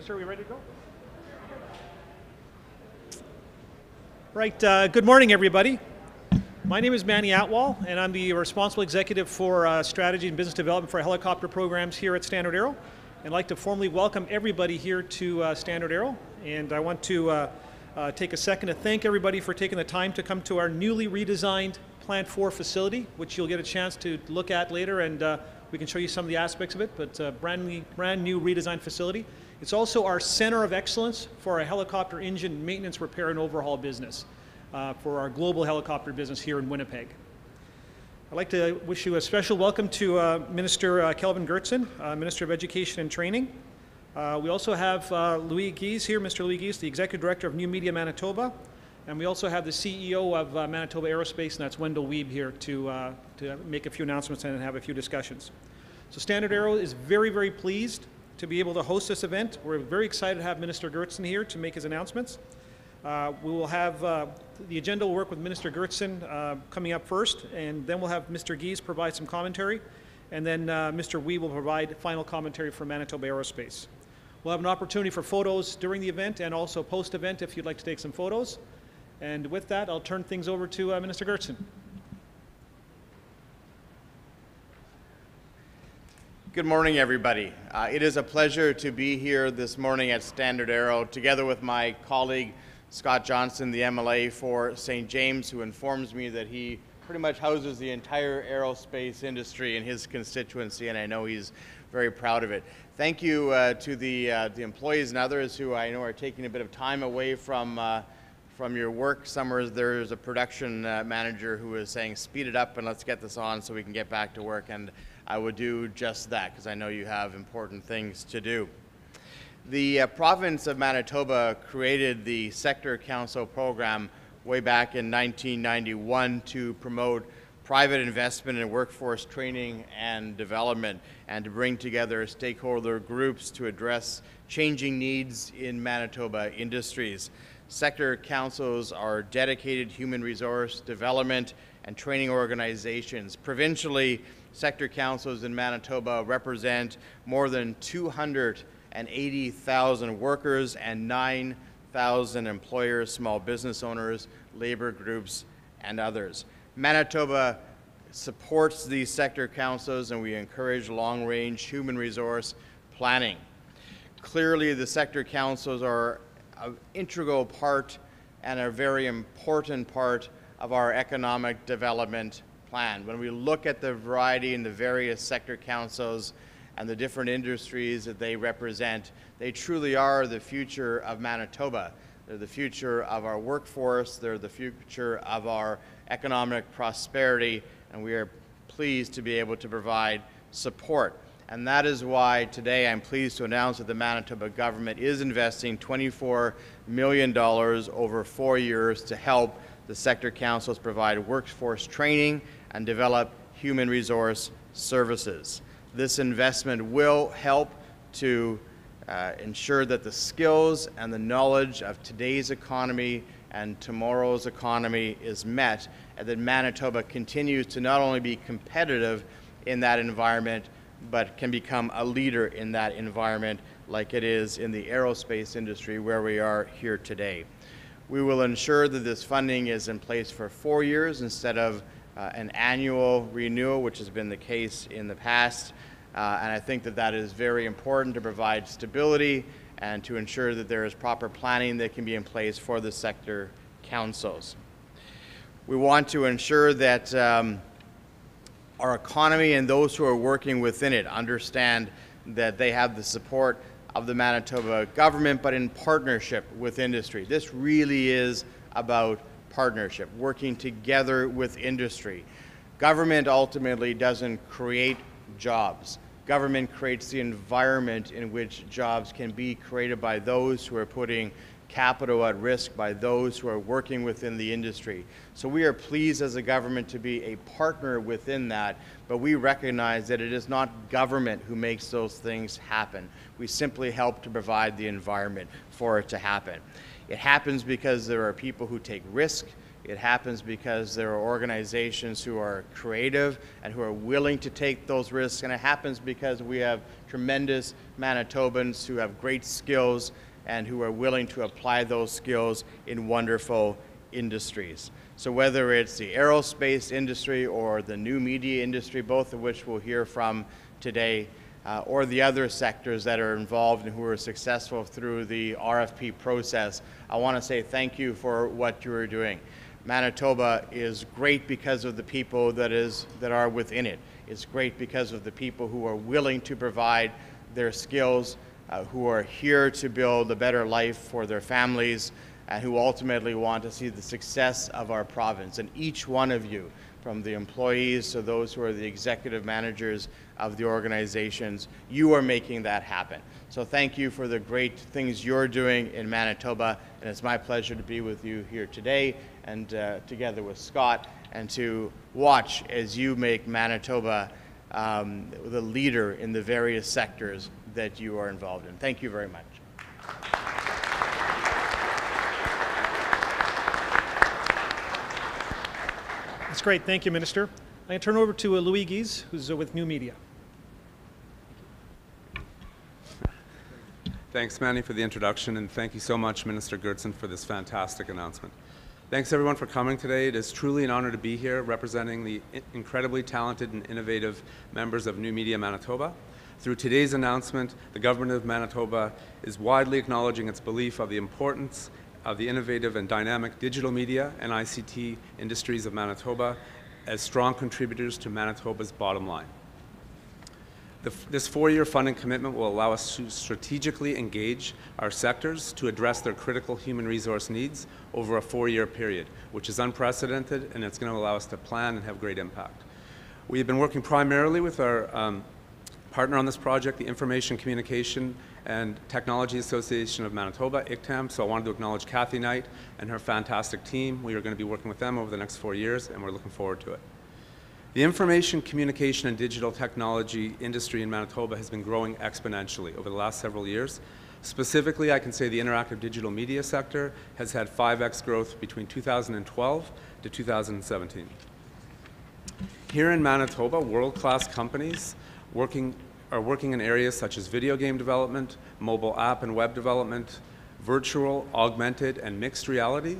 Sir, are we ready to go? Right, uh, good morning, everybody. My name is Manny Atwal, and I'm the responsible executive for uh, strategy and business development for helicopter programs here at Standard Aero. And I'd like to formally welcome everybody here to uh, Standard Aero, and I want to uh, uh, take a second to thank everybody for taking the time to come to our newly redesigned Plant 4 facility, which you'll get a chance to look at later, and uh, we can show you some of the aspects of it, but brand, new, brand new redesigned facility. It's also our center of excellence for our helicopter engine maintenance, repair, and overhaul business uh, for our global helicopter business here in Winnipeg. I'd like to wish you a special welcome to uh, Minister uh, Kelvin Goertzen, uh, Minister of Education and Training. Uh, we also have uh, Louie Ghiz here, Mr. Louie Ghiz, the Executive Director of New Media Manitoba. And we also have the CEO of Manitoba Aerospace, and that's Wendell Wiebe here to, to make a few announcements and have a few discussions. So Standard Aero is very, very pleased to be able to host this event. We're very excited to have Minister Goertzen here to make his announcements. Uh, we will have uh, the agenda will work with Minister Goertzen uh, coming up first, and then we'll have Mr. Ghiz provide some commentary, and then uh, Mr. Wiebe will provide final commentary for Manitoba Aerospace. We'll have an opportunity for photos during the event and also post-event if you'd like to take some photos. And with that, I'll turn things over to uh, Minister Goertzen. Good morning, everybody. Uh, it is a pleasure to be here this morning at Standard Aero together with my colleague Scott Johnson, the MLA for St. James, who informs me that he pretty much houses the entire aerospace industry in his constituency, and I know he's very proud of it. Thank you uh, to the, uh, the employees and others who I know are taking a bit of time away from, uh, from your work. Somewhere there's a production uh, manager who is saying, speed it up and let's get this on so we can get back to work. And I would do just that because I know you have important things to do. The uh, province of Manitoba created the Sector Council program way back in 1991 to promote private investment in workforce training and development and to bring together stakeholder groups to address changing needs in Manitoba industries. Sector councils are dedicated human resource development and training organizations. Provincially, sector councils in Manitoba represent more than 280,000 workers and 9,000 employers, small business owners, labor groups, and others. Manitoba supports these sector councils and we encourage long-range human resource planning. Clearly, the sector councils are an integral part and a very important part of our economic development plan. When we look at the variety in the various sector councils and the different industries that they represent, they truly are the future of Manitoba. They're the future of our workforce, they're the future of our economic prosperity, and we are pleased to be able to provide support. And that is why today I'm pleased to announce that the Manitoba government is investing $24 million over four years to help the sector councils provide workforce training and develop human resource services. This investment will help to uh, ensure that the skills and the knowledge of today's economy and tomorrow's economy is met, and that Manitoba continues to not only be competitive in that environment, but can become a leader in that environment like it is in the aerospace industry where we are here today. We will ensure that this funding is in place for four years instead of uh, an annual renewal, which has been the case in the past. Uh, and I think that that is very important to provide stability and to ensure that there is proper planning that can be in place for the sector councils. We want to ensure that um, our economy and those who are working within it understand that they have the support of the Manitoba government, but in partnership with industry. This really is about partnership, working together with industry. Government ultimately doesn't create jobs. Government creates the environment in which jobs can be created by those who are putting capital at risk by those who are working within the industry. So we are pleased as a government to be a partner within that, but we recognize that it is not government who makes those things happen. We simply help to provide the environment for it to happen. It happens because there are people who take risk. It happens because there are organizations who are creative and who are willing to take those risks, and it happens because we have tremendous Manitobans who have great skills and who are willing to apply those skills in wonderful industries. So whether it's the aerospace industry or the new media industry, both of which we'll hear from today, uh, or the other sectors that are involved and who are successful through the RFP process, I want to say thank you for what you are doing. Manitoba is great because of the people that is that are within it. It's great because of the people who are willing to provide their skills, uh, who are here to build a better life for their families, and who ultimately want to see the success of our province. And each one of you, from the employees to those who are the executive managers of the organizations, you are making that happen. So thank you for the great things you're doing in Manitoba, and it's my pleasure to be with you here today and uh, together with Scott and to watch as you make Manitoba um, the leader in the various sectors that you are involved in. Thank you very much. That's great. Thank you, Minister. I'm going to turn over to uh, Louie Ghiz, who's uh, with New Media. Thanks, Manny, for the introduction, and thank you so much, Minister Goertzen, for this fantastic announcement. Thanks, everyone, for coming today. It is truly an honor to be here representing the incredibly talented and innovative members of New Media Manitoba. Through today's announcement, the Government of Manitoba is widely acknowledging its belief of the importance of the innovative and dynamic digital media and ICT industries of Manitoba as strong contributors to Manitoba's bottom line. The, this four-year funding commitment will allow us to strategically engage our sectors to address their critical human resource needs over a four-year period, which is unprecedented, and it's going to allow us to plan and have great impact. We have been working primarily with our um, partner on this project, the Information Communication and Technology Association of Manitoba, ICTAM. So I wanted to acknowledge Kathy Knight and her fantastic team. We are going to be working with them over the next four years, and we're looking forward to it. The information, communication, and digital technology industry in Manitoba has been growing exponentially over the last several years. Specifically, I can say the interactive digital media sector has had 5x growth between 2012 to 2017. Here in Manitoba, world-class companies working, are working in areas such as video game development, mobile app and web development, virtual, augmented, and mixed reality,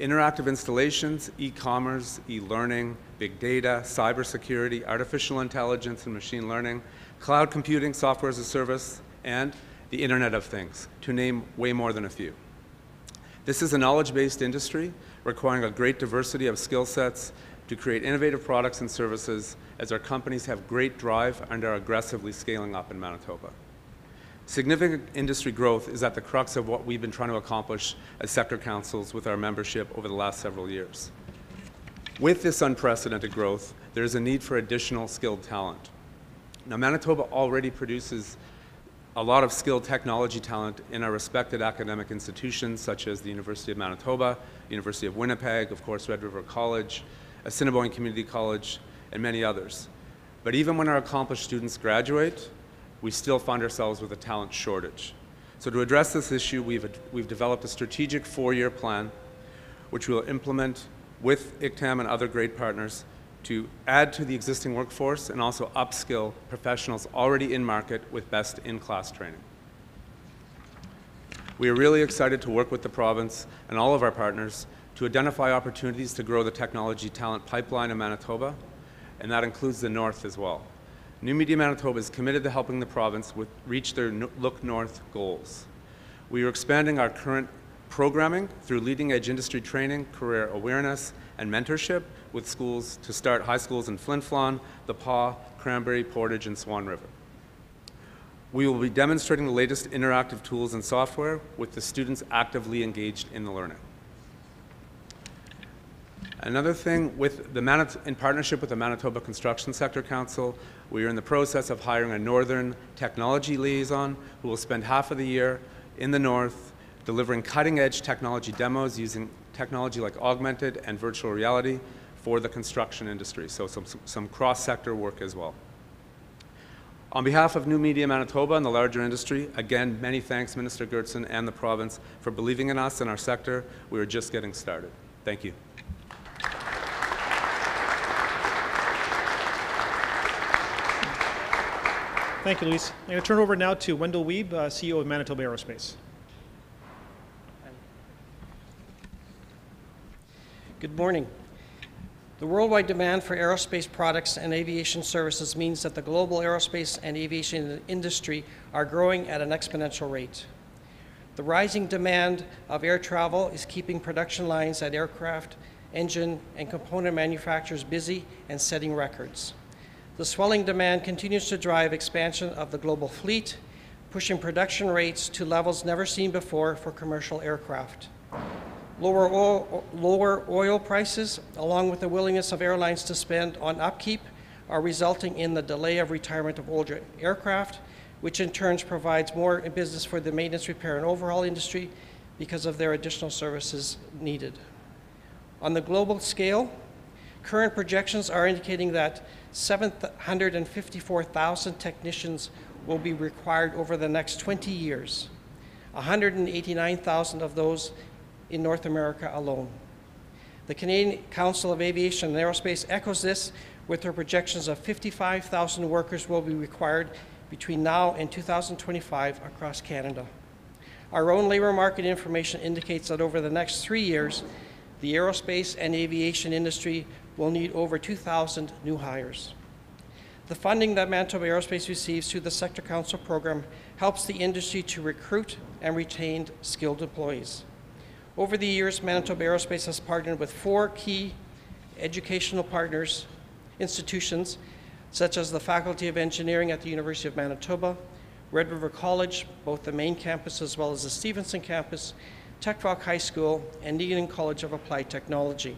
interactive installations, e-commerce, e-learning, big data, cybersecurity, artificial intelligence and machine learning, cloud computing, software as a service, and the Internet of Things, to name way more than a few. This is a knowledge-based industry requiring a great diversity of skill sets to create innovative products and services as our companies have great drive and are aggressively scaling up in Manitoba. Significant industry growth is at the crux of what we've been trying to accomplish as sector councils with our membership over the last several years. With this unprecedented growth, there is a need for additional skilled talent. Now, Manitoba already produces a lot of skilled technology talent in our respected academic institutions such as the University of Manitoba, University of Winnipeg, of course, Red River College, Assiniboine Community College, and many others. But even when our accomplished students graduate, we still find ourselves with a talent shortage. So to address this issue, we've, we've developed a strategic four-year plan which we will implement with ICTAM and other great partners to add to the existing workforce and also upskill professionals already in market with best in-class training. We are really excited to work with the province and all of our partners to identify opportunities to grow the technology talent pipeline in Manitoba, and that includes the North as well. New Media Manitoba is committed to helping the province with, reach their Look North goals. We are expanding our current programming through leading edge industry training, career awareness, and mentorship with schools to start high schools in Flin Flon, The Pas, Cranberry, Portage, and Swan River. We will be demonstrating the latest interactive tools and software with the students actively engaged in the learning. Another thing, with the Manit in partnership with the Manitoba Construction Sector Council, we are in the process of hiring a Northern Technology Liaison who will spend half of the year in the North delivering cutting-edge technology demos using technology like augmented and virtual reality for the construction industry, so some, some cross-sector work as well. On behalf of New Media Manitoba and the larger industry, again, many thanks, Minister Goertzen and the province, for believing in us and our sector. We are just getting started. Thank you. Thank you, Louie. I'm going to turn over now to Wendell Wiebe, uh, CEO of Manitoba Aerospace. Good morning. The worldwide demand for aerospace products and aviation services means that the global aerospace and aviation industry are growing at an exponential rate. The rising demand of air travel is keeping production lines at aircraft, engine, and component manufacturers busy and setting records. The swelling demand continues to drive expansion of the global fleet, pushing production rates to levels never seen before for commercial aircraft. Lower oil, lower oil prices, along with the willingness of airlines to spend on upkeep, are resulting in the delay of retirement of older aircraft, which in turn provides more business for the maintenance, repair, and overhaul industry because of their additional services needed. On the global scale, current projections are indicating that 754,000 technicians will be required over the next 20 years, 189,000 of those in North America alone. The Canadian Council of Aviation and Aerospace echoes this with their projections of 55,000 workers will be required between now and 2025 across Canada. Our own labor market information indicates that over the next three years, the aerospace and aviation industry will need over 2,000 new hires. The funding that Manitoba Aerospace receives through the Sector Council program helps the industry to recruit and retain skilled employees. Over the years, Manitoba Aerospace has partnered with four key educational partners, institutions, such as the Faculty of Engineering at the University of Manitoba, Red River College, both the main campus as well as the Stevenson campus, Tech High School, and Negan College of Applied Technology.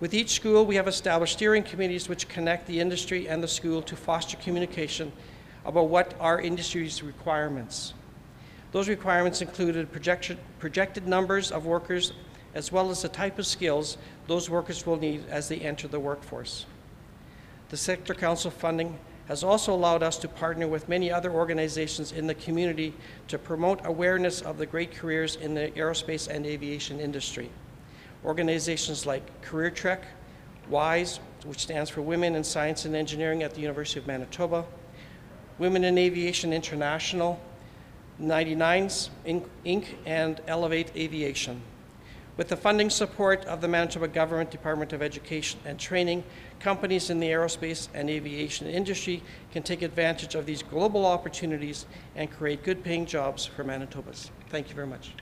With each school, we have established steering committees which connect the industry and the school to foster communication about what our industry's requirements. Those requirements included projected, projected numbers of workers as well as the type of skills those workers will need as they enter the workforce. The Sector Council funding has also allowed us to partner with many other organizations in the community to promote awareness of the great careers in the aerospace and aviation industry. Organizations like Career Trek, WISE, which stands for Women in Science and Engineering at the University of Manitoba, Women in Aviation International, 99s Inc., and Elevate Aviation. With the funding support of the Manitoba Government Department of Education and Training, companies in the aerospace and aviation industry can take advantage of these global opportunities and create good paying jobs for Manitobans. Thank you very much.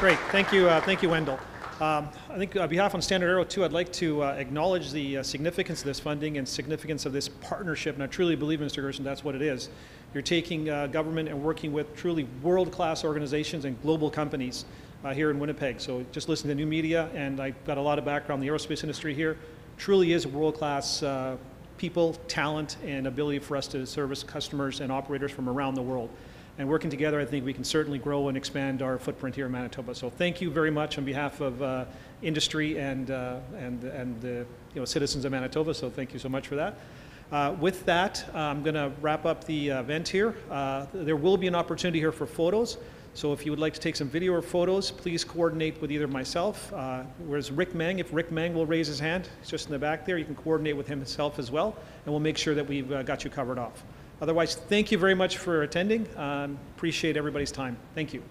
Great. Thank you, uh, thank you, Wendell. Um, I think on behalf on Standard Aero too, I'd like to uh, acknowledge the uh, significance of this funding and significance of this partnership. And I truly believe, Mr. Goertzen, that's what it is. You're taking uh, government and working with truly world-class organizations and global companies uh, here in Winnipeg. So just listen to new media, and I've got a lot of background in the aerospace industry here. Truly is world-class uh, people, talent, and ability for us to service customers and operators from around the world. And working together, I think we can certainly grow and expand our footprint here in Manitoba. So thank you very much on behalf of uh, industry and, uh, and, and the you know, citizens of Manitoba. So thank you so much for that. Uh, with that, I'm going to wrap up the event here. Uh, there will be an opportunity here for photos. So if you would like to take some video or photos, please coordinate with either myself. Uh, whereas Rick Mang, if Rick Mang will raise his hand, he's just in the back there, you can coordinate with him himself as well, and we'll make sure that we've uh, got you covered off. Otherwise, thank you very much for attending. Um, appreciate everybody's time. Thank you.